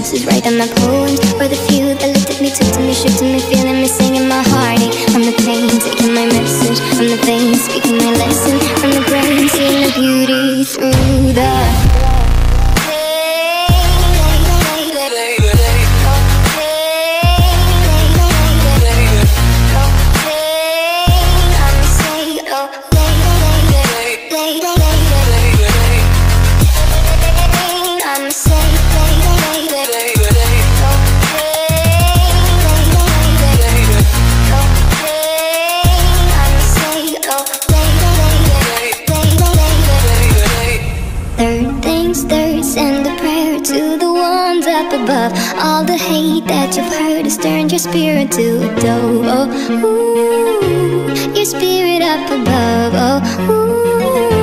masses, writing my poems for the few that looked at me, took to me, shook to me, feeling me, singing my heartache from the pain, taking my message from the veins, speaking my lesson. From the brain, seeing the beauty through the. To the ones up above. All the hate that you've heard has turned your spirit to dove. Oh, ooh, your spirit up above. Oh, ooh.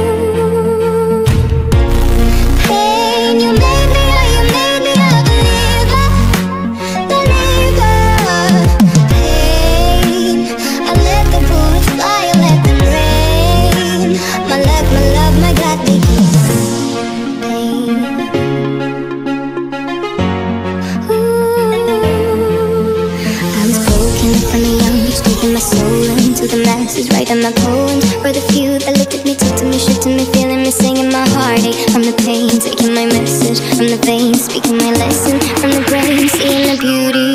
Writing my poems for the few that looked at me, took to me, shook to me, feeling me, singing my heartache from the pain, taking my message from the veins, speaking my lesson. From the brain, seeing the beauty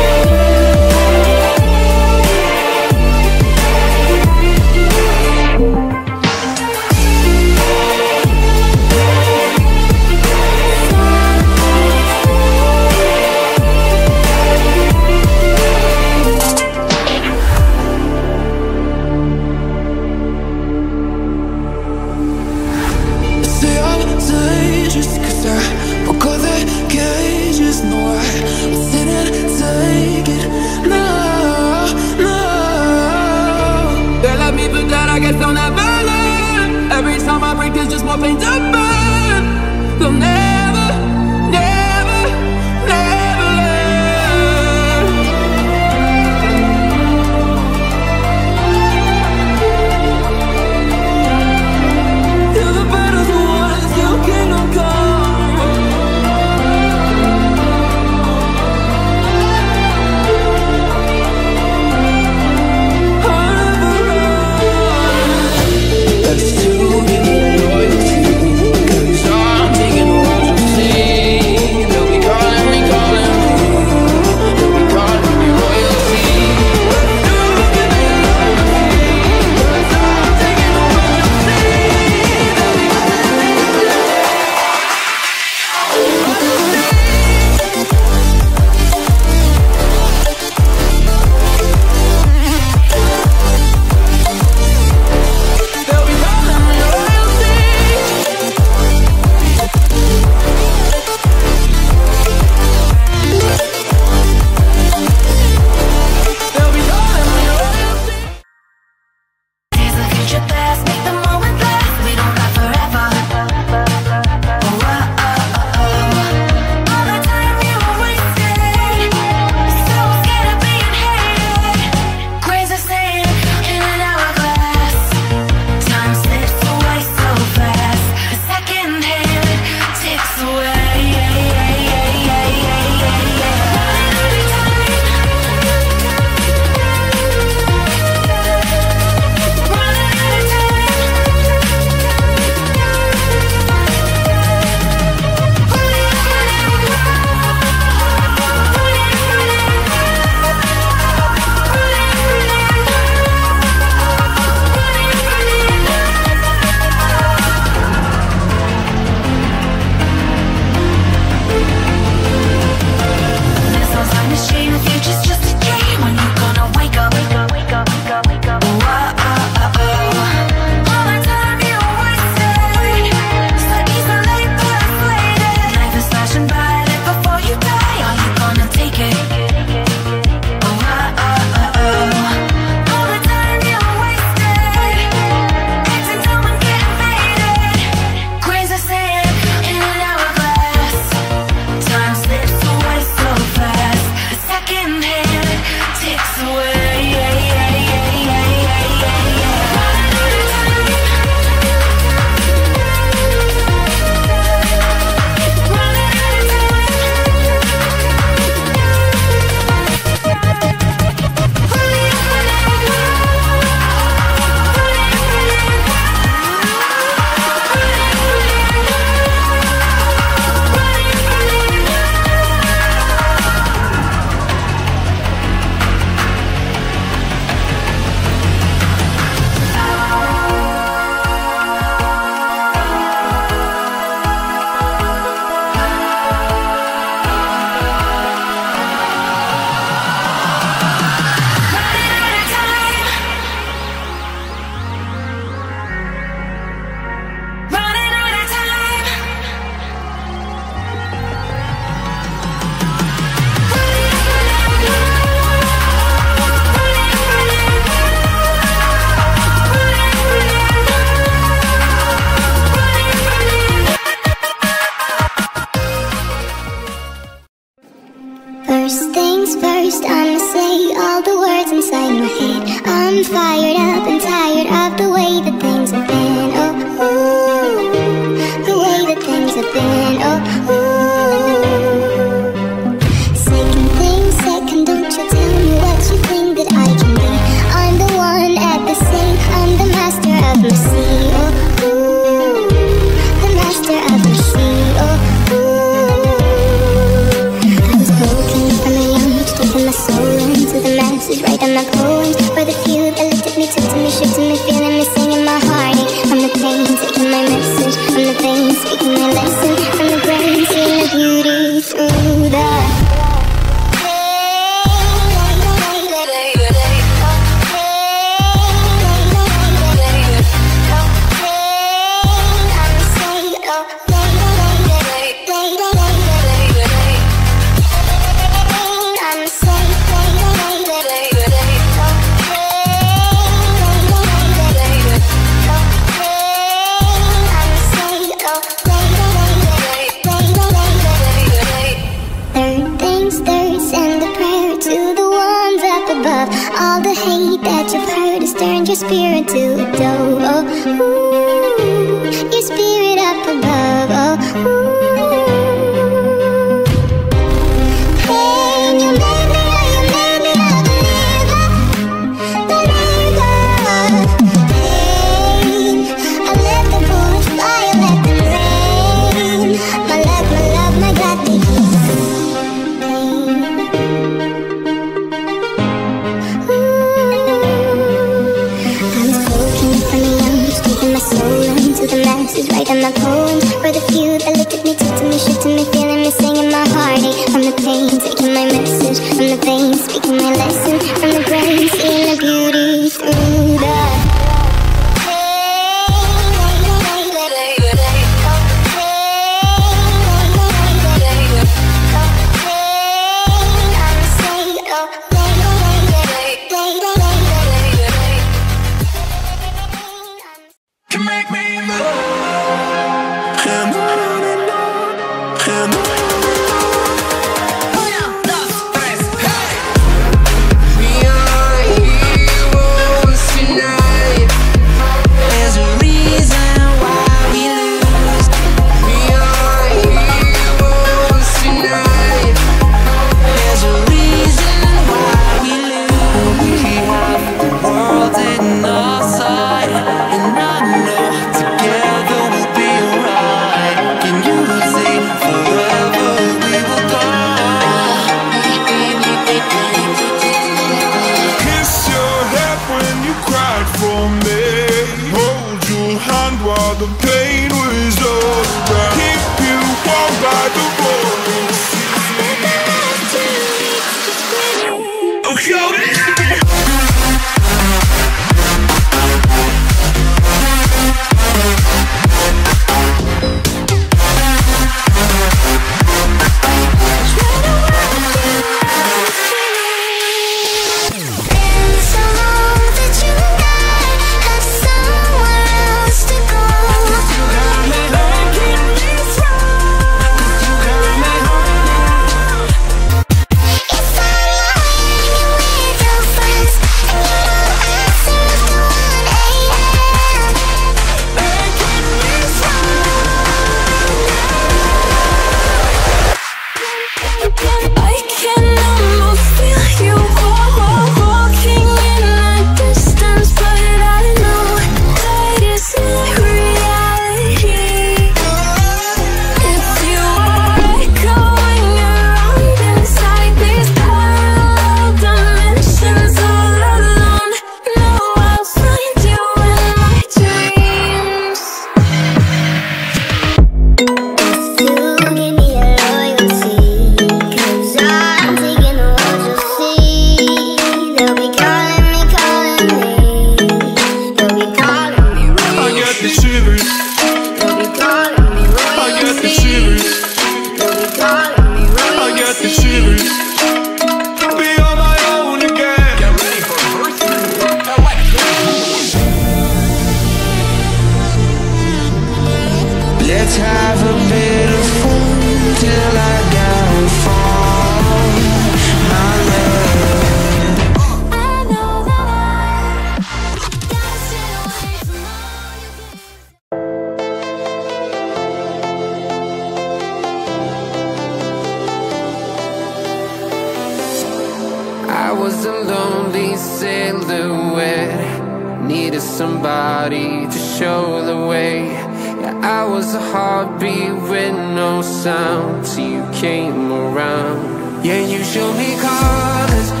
was a heartbeat with no sound. Till you came around. Yeah, you showed me colors.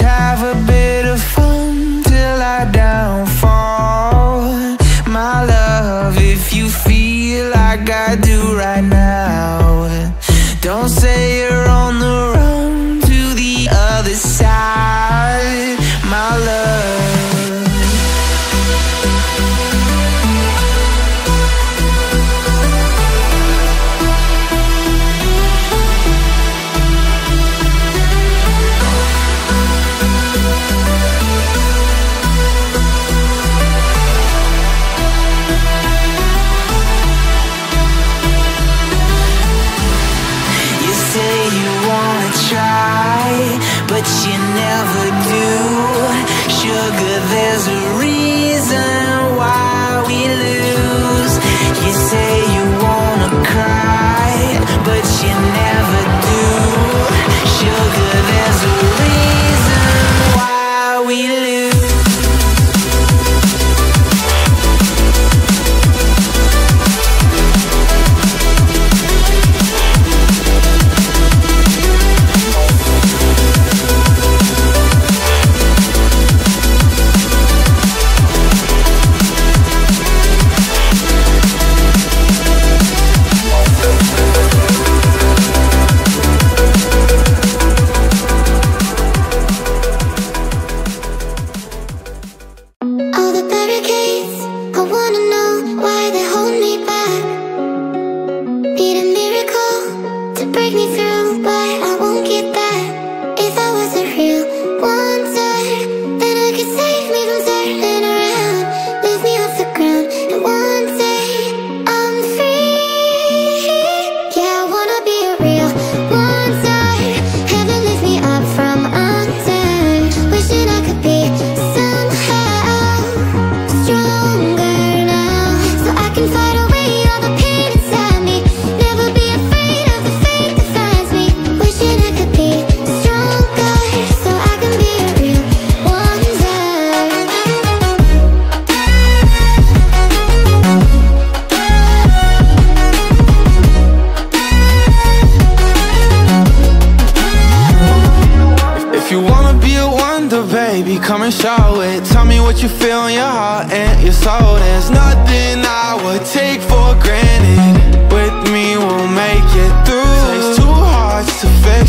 have a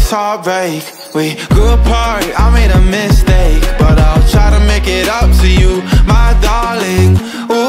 this heartbreak We grew apart, I made a mistake But I'll try to make it up to you, my darling Ooh.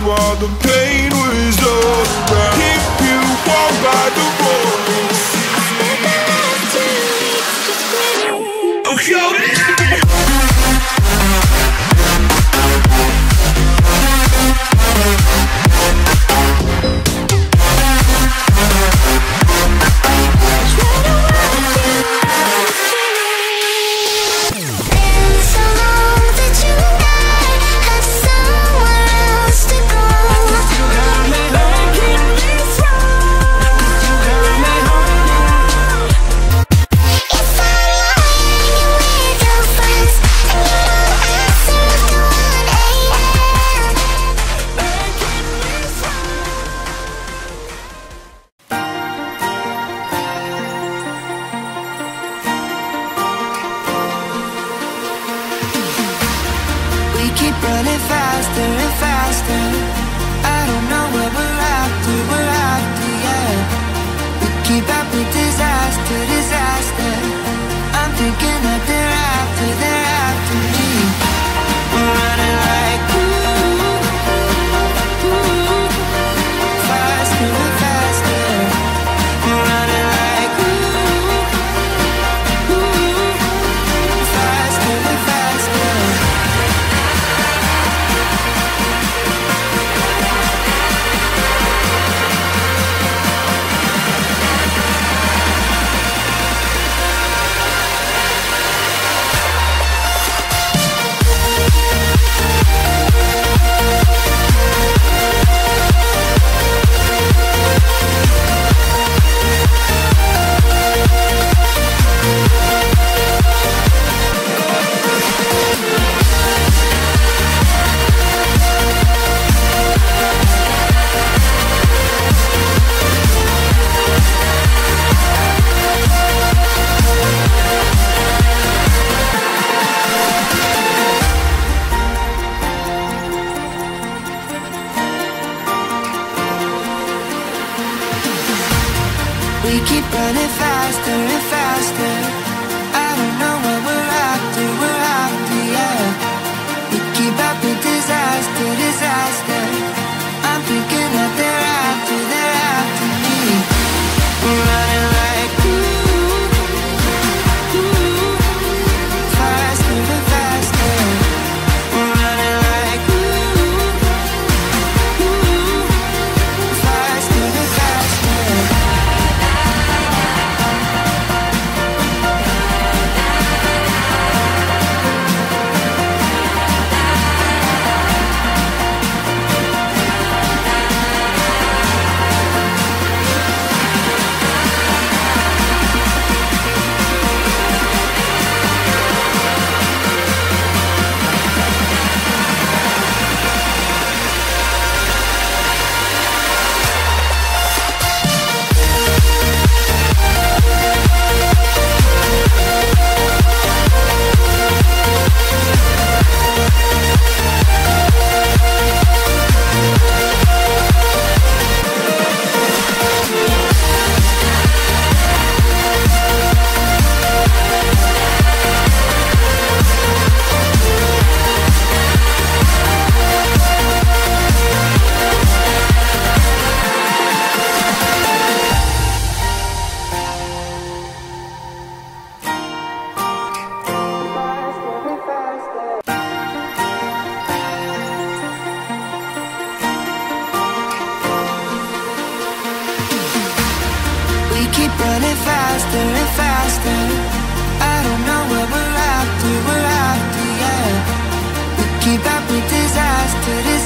while the pain was over. If you walk by the rolling sea, oh, faster and faster. I don't know what we're after, we're after, yeah. We keep up with disaster. disaster.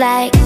like